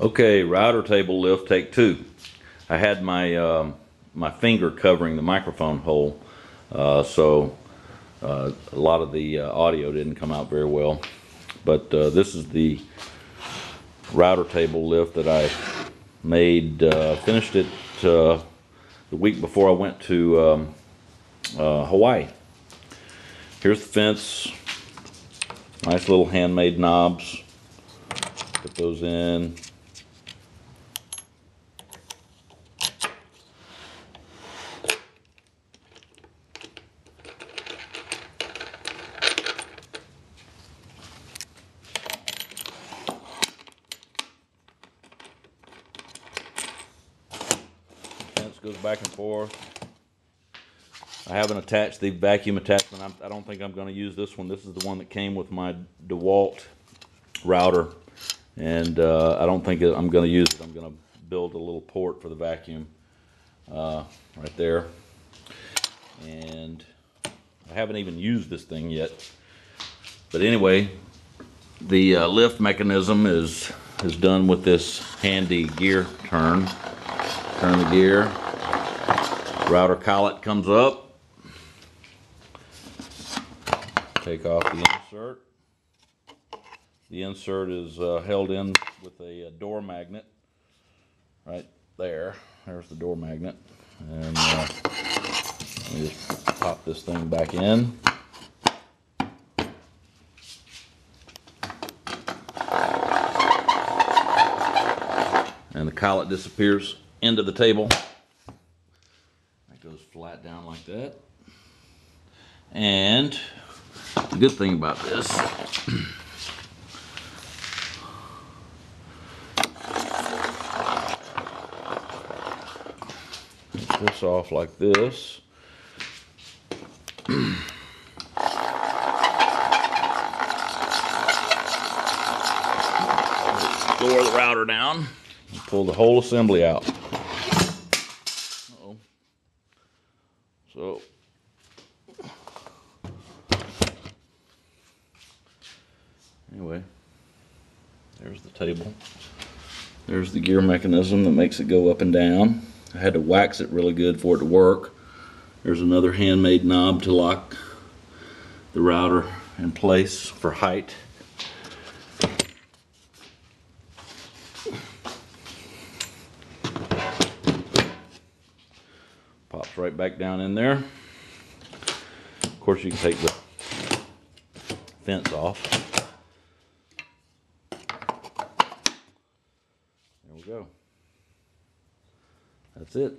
Okay, router table lift, take two. I had my, um, my finger covering the microphone hole, uh, so, uh, a lot of the uh, audio didn't come out very well. But, uh, this is the router table lift that I made, uh, finished it, uh, the week before I went to, um, Hawaii. Here's the fence, nice little handmade knobs. Put those in. Fence goes back and forth. I haven't attached the vacuum attachment. I'm, I don't think I'm gonna use this one. This is the one that came with my DeWalt router. And, uh, I don't think I'm gonna use it. I'm gonna build a little port for the vacuum, uh, right there. And I haven't even used this thing yet. But anyway, the uh, lift mechanism is, is done with this handy gear turn. Turn the gear. Router collet comes up. Take off the insert. The insert is uh, held in with a uh, door magnet right there. There's the door magnet. And uh, let me just pop this thing back in. And the collet disappears into the table. Goes flat down like that. And the good thing about this this off like this. Lower the router down pull the whole assembly out. So anyway, there's the table. There's the gear mechanism that makes it go up and down. I had to wax it really good for it to work. There's another handmade knob to lock the router in place for height. Right back down in there. Of course, you can take the fence off. There we go. That's it.